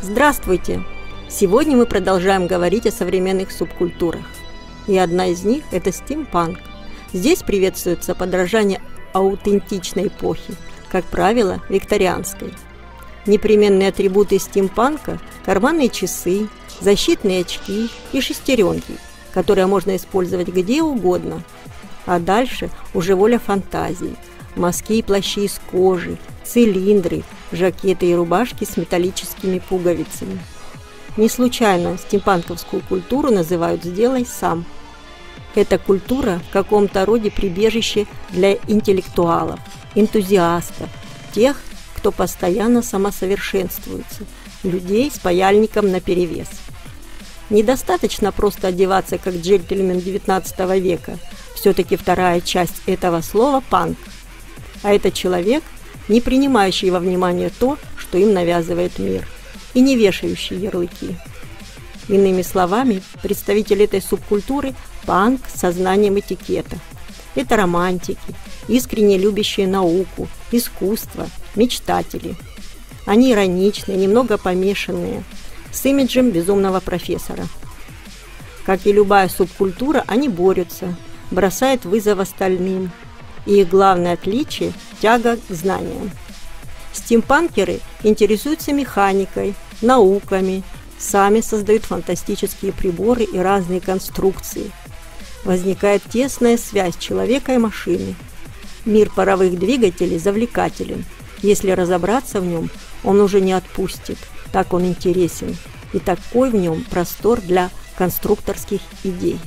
Здравствуйте! Сегодня мы продолжаем говорить о современных субкультурах. И одна из них – это стимпанк. Здесь приветствуется подражание аутентичной эпохи, как правило, викторианской. Непременные атрибуты стимпанка – карманные часы, защитные очки и шестеренки, которые можно использовать где угодно. А дальше уже воля фантазии – Мазки и плащи из кожи, цилиндры, жакеты и рубашки с металлическими пуговицами. Не случайно стимпанковскую культуру называют «сделай сам». Эта культура в каком-то роде прибежище для интеллектуалов, энтузиастов, тех, кто постоянно самосовершенствуется, людей с паяльником наперевес. Недостаточно просто одеваться как джентльмен XIX века. Все-таки вторая часть этого слова – панк – а это человек, не принимающий во внимание то, что им навязывает мир, и не вешающий ярлыки. Иными словами, представители этой субкультуры – панк с сознанием этикета. Это романтики, искренне любящие науку, искусство, мечтатели. Они ироничные, немного помешанные, с имиджем безумного профессора. Как и любая субкультура, они борются, бросают вызов остальным – и их главное отличие – тяга к знаниям. Стимпанкеры интересуются механикой, науками, сами создают фантастические приборы и разные конструкции. Возникает тесная связь человека и машины. Мир паровых двигателей завлекателен. Если разобраться в нем, он уже не отпустит. Так он интересен. И такой в нем простор для конструкторских идей.